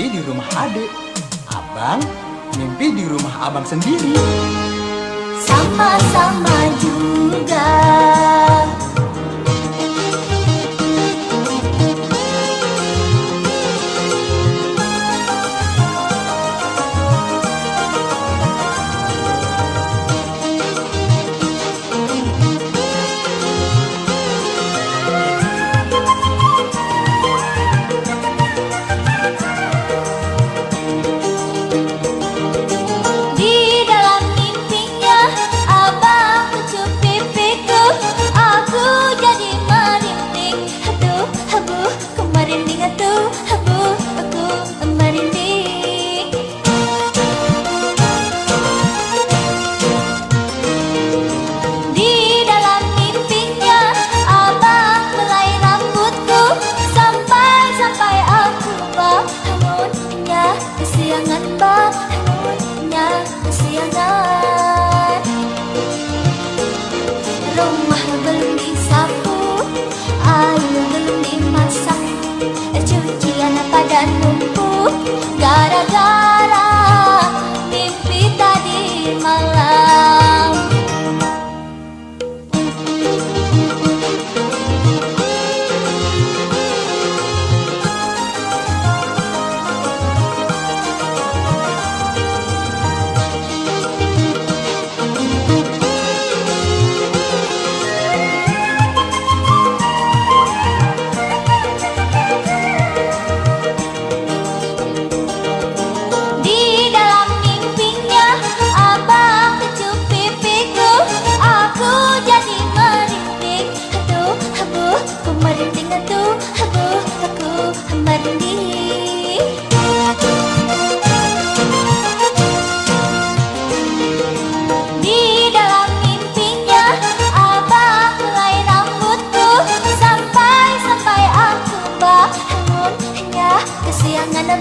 mimpi di rumah adik. Abang mimpi di rumah abang sendiri. Sama-sama juga.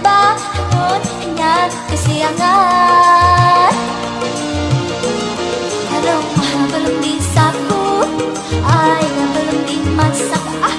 bangunnya kesiangan. Rumah belum disapu Air belum dimasak Ah,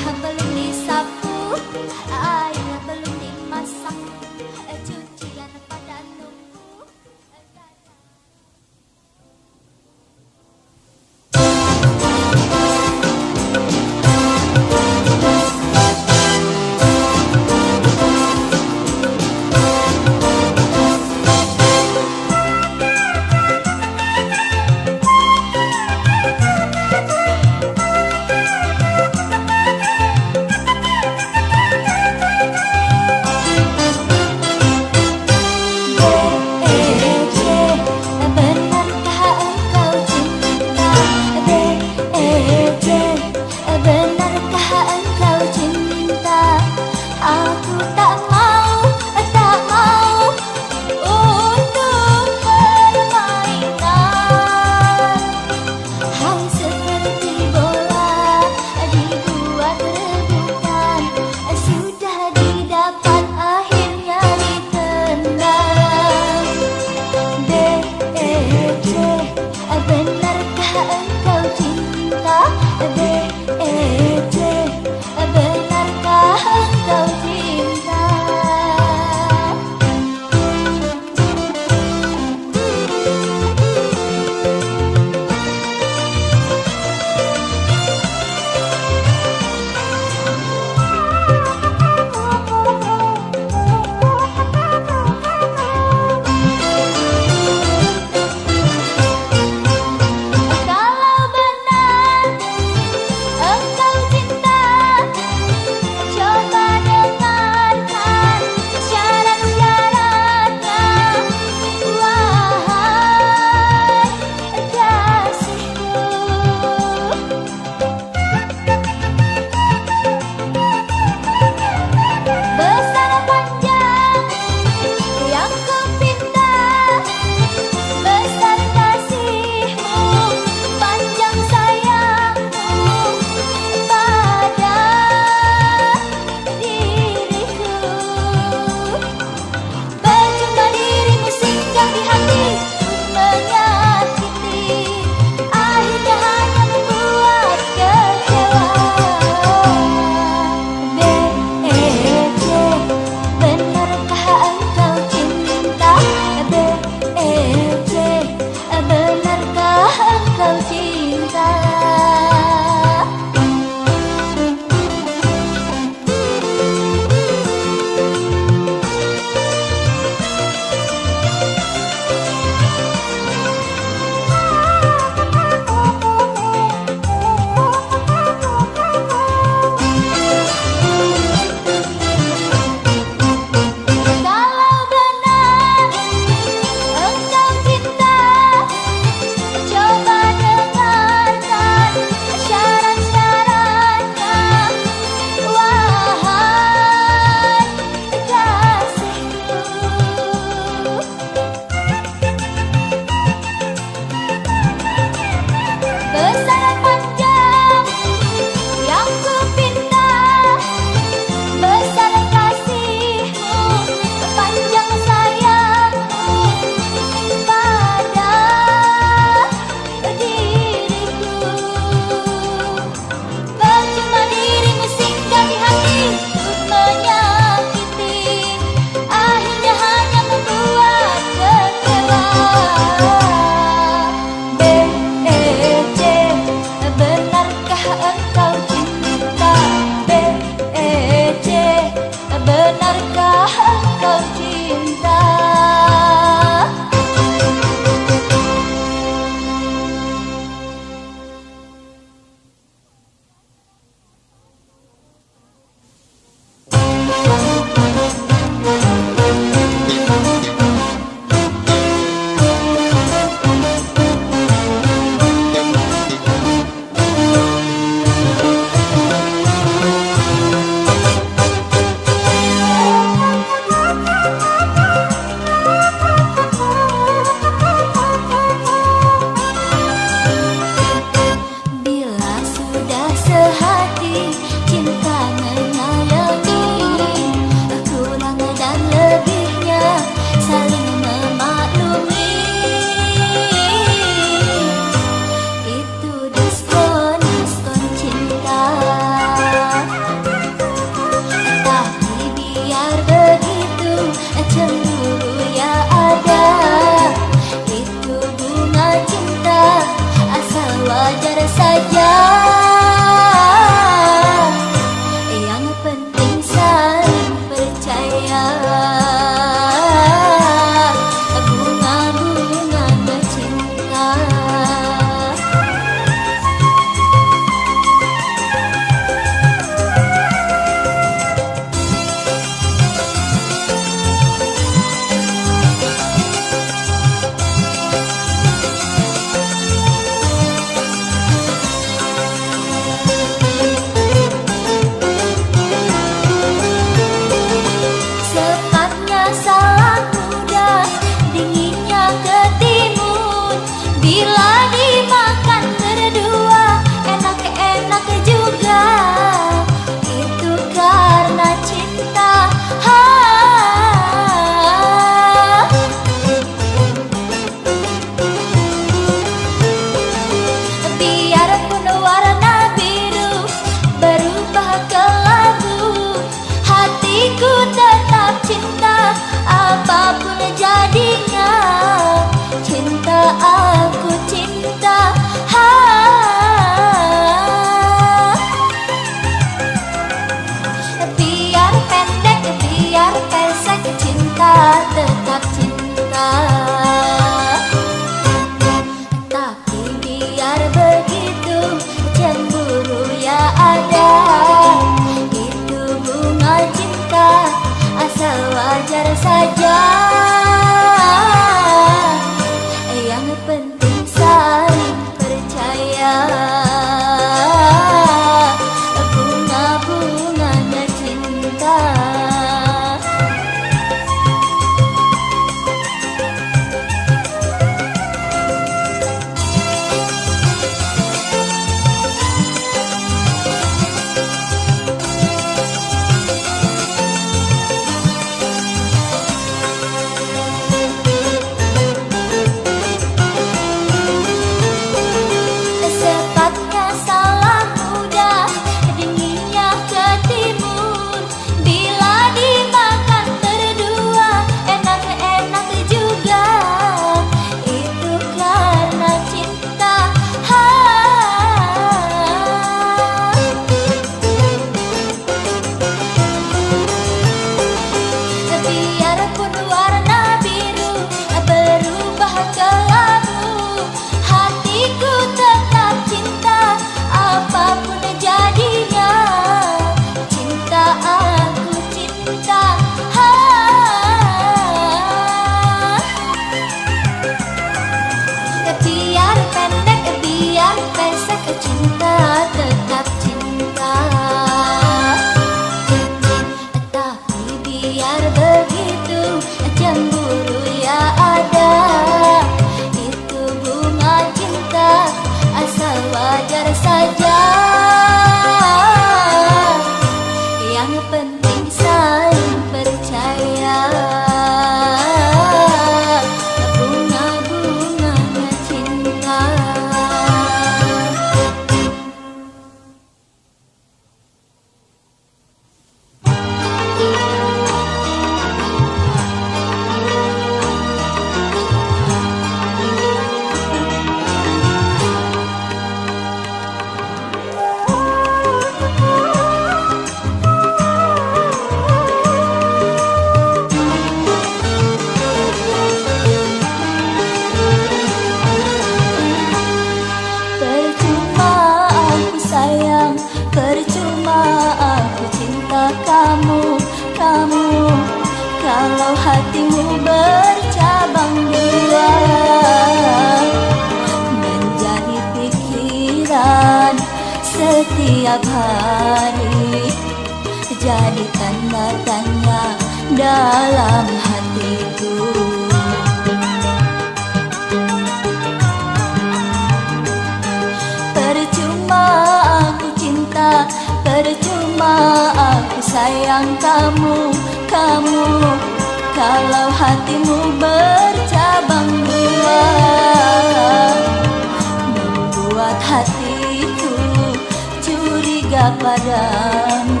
padamu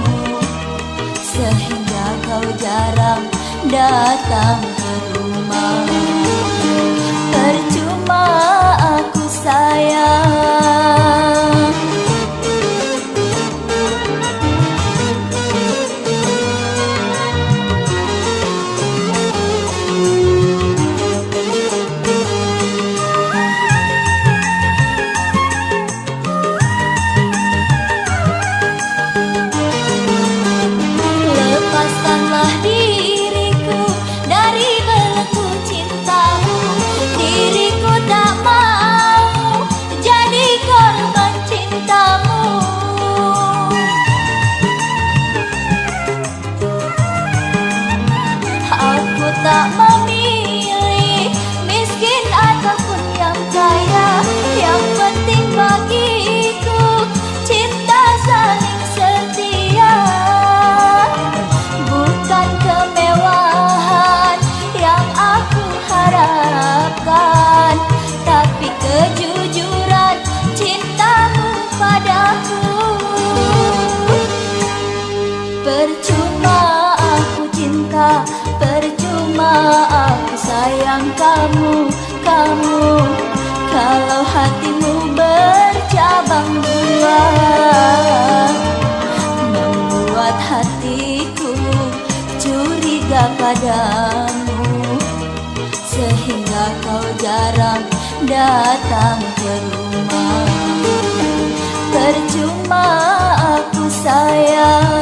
Sehingga kau jarang datang ke rumah hatiku curiga padamu. Sehingga kau jarang datang ke rumah. Percuma aku sayang.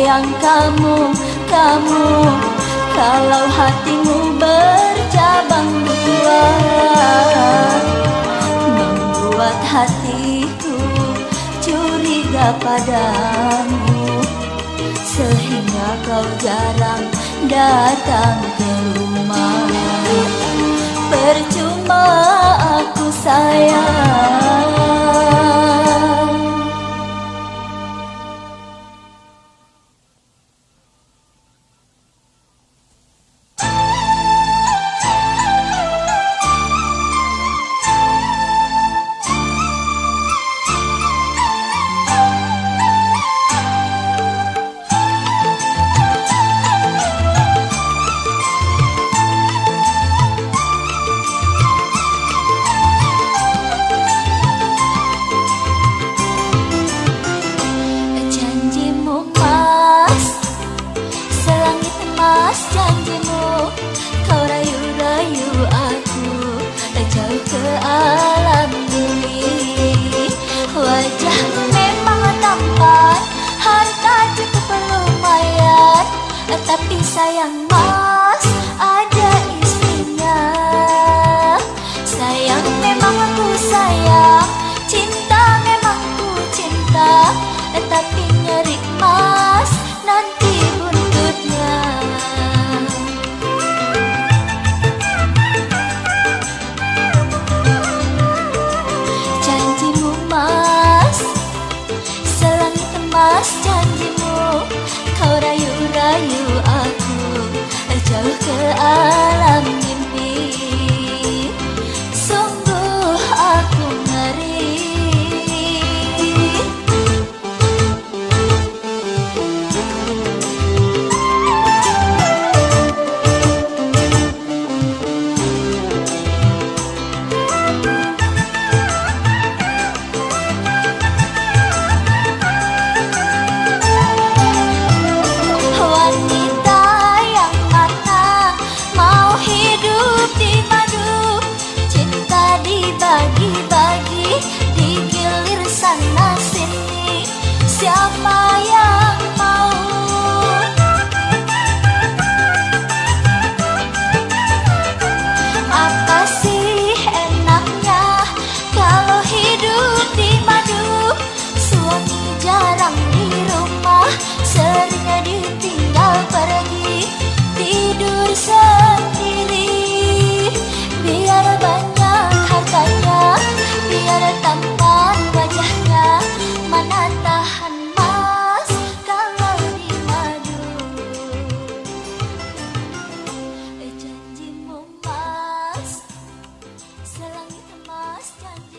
sayang kamu, kamu Kalau hatimu bercabang dua Membuat hatiku curiga padamu. Sehingga kau jarang datang ke rumah. Percuma aku sayang.